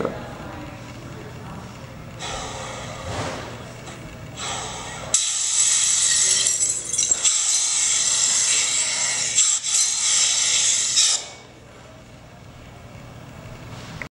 Okay.